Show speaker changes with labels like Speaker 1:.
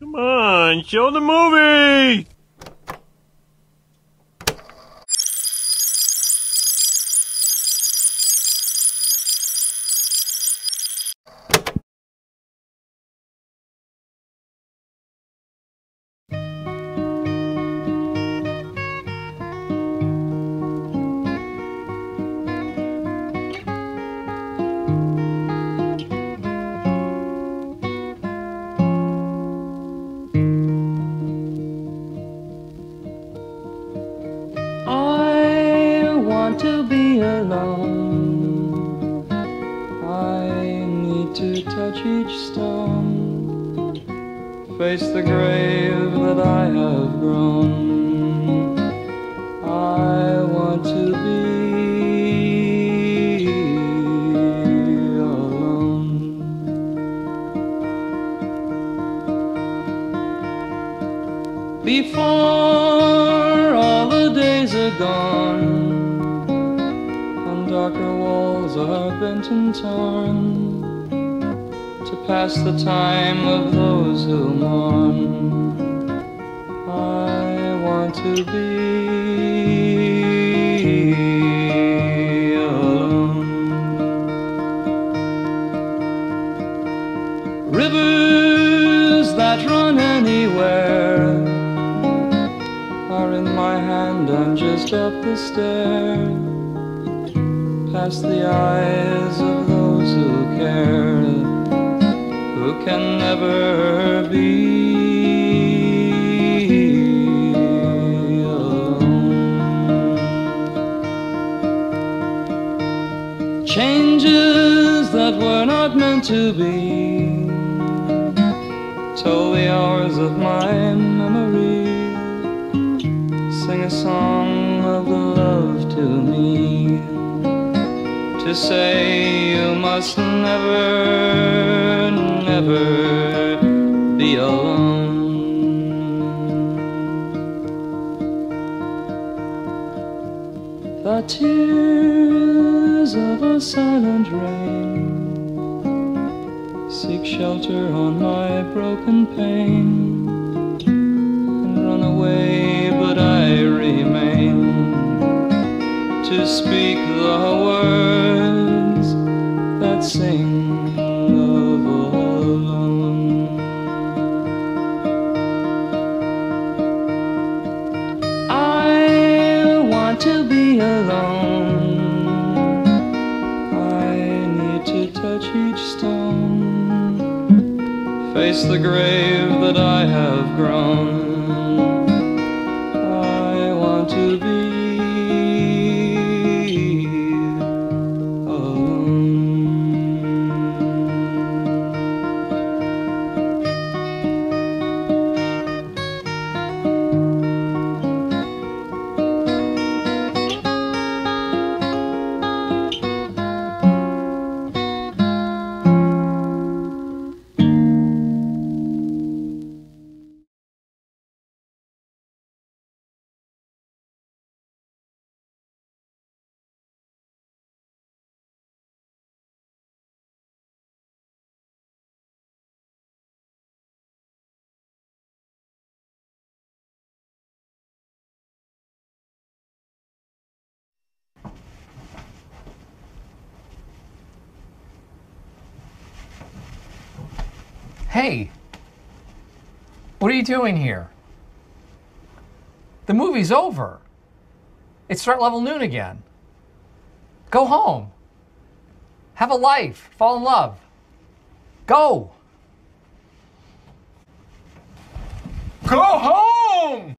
Speaker 1: Come on, show the movie!
Speaker 2: To be alone. I need to touch each stone, face the grave that I have grown. I want to be alone. Before all the days are gone darker walls are bent and torn to pass the time of those who mourn, I want to be alone. Rivers that run anywhere are in my hand. I'm just up the stair, past the eyes of those who care, who can never be. Changes that were not meant to be toll the hours of my memory. Sing a song of love to me. To say you must never, never be alone. The tears of a silent rain seek shelter on my broken pane and run away, to be alone. I need to touch each stone, face the grave that I have grown. I want to be
Speaker 3: Hey, what are you doing here? The movie's over. It's start level noon again. Go home. Have a life. Fall in love. Go.
Speaker 1: Go home!